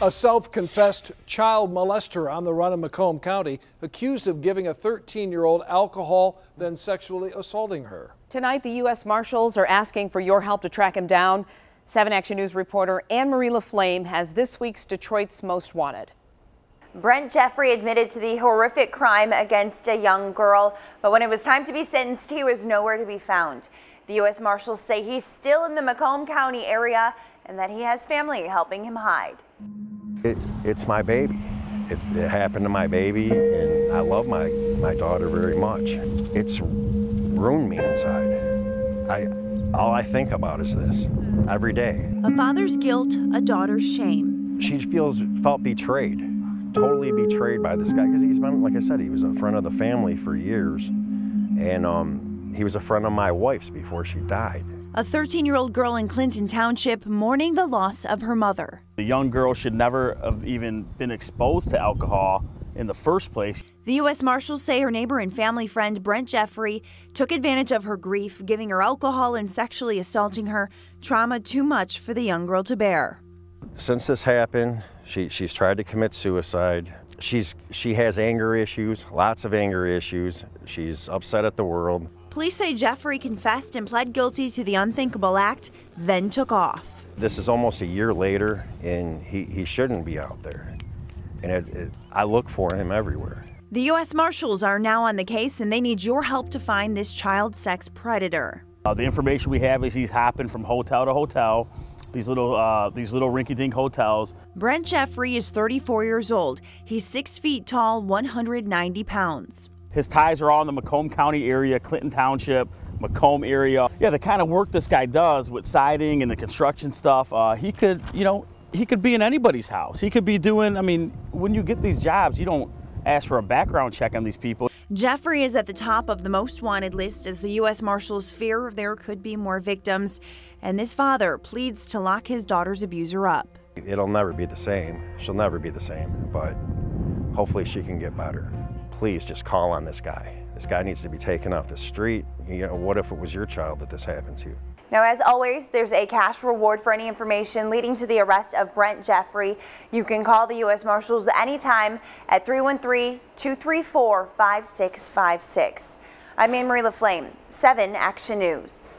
A self-confessed child molester on the run in Macomb County, accused of giving a 13-year-old alcohol, then sexually assaulting her. Tonight, the U.S. Marshals are asking for your help to track him down. 7 Action News reporter Anne Marie LaFlame has this week's Detroit's Most Wanted. Brent Jeffrey admitted to the horrific crime against a young girl, but when it was time to be sentenced, he was nowhere to be found. The U.S. Marshals say he's still in the Macomb County area and that he has family helping him hide. It, it's my baby. It, it, happened to my baby, and I love my, my daughter very much. It's ruined me inside. I, all I think about is this every day. A father's guilt, a daughter's shame. She feels felt betrayed, totally betrayed by this guy because he's been, like I said, he was a friend of the family for years, and um, he was a friend of my wife's before she died. A 13 year old girl in Clinton Township mourning the loss of her mother. The young girl should never have even been exposed to alcohol in the first place. The U.S. Marshals say her neighbor and family friend Brent Jeffrey took advantage of her grief, giving her alcohol and sexually assaulting her, trauma too much for the young girl to bear. Since this happened, she, she's tried to commit suicide. She's, she has anger issues, lots of anger issues. She's upset at the world. Police say Jeffrey confessed and pled guilty to the unthinkable act, then took off. This is almost a year later, and he, he shouldn't be out there. And it, it, I look for him everywhere. The U.S. Marshals are now on the case, and they need your help to find this child sex predator. Uh, the information we have is he's hopping from hotel to hotel, these little uh, these little rinky-dink hotels. Brent Jeffrey is 34 years old. He's six feet tall, 190 pounds. His ties are all in the Macomb County area, Clinton Township, Macomb area. Yeah, the kind of work this guy does with siding and the construction stuff, uh, he could, you know, he could be in anybody's house. He could be doing, I mean, when you get these jobs, you don't ask for a background check on these people. Jeffrey is at the top of the most wanted list as the U.S. Marshals fear there could be more victims. And this father pleads to lock his daughter's abuser up. It'll never be the same. She'll never be the same, but hopefully she can get better please just call on this guy. This guy needs to be taken off the street. You know, what if it was your child that this happened to? Now, as always, there's a cash reward for any information leading to the arrest of Brent Jeffrey. You can call the U.S. Marshals anytime at 313-234-5656. I'm Anne Marie LaFlame, 7 Action News.